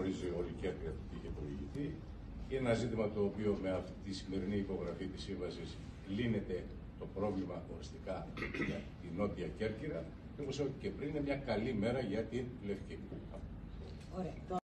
γνωρίζει όλη η Κέρκυρα τι είχε προηγηθεί. Είναι ένα ζήτημα το οποίο με αυτή τη σημερινή υπογραφή της σύμβασης λύνεται το πρόβλημα οριστικά για τη Νότια Κέρκυρα. Και όπως και πριν, είναι μια καλή μέρα για την Λευκή. Ωραία.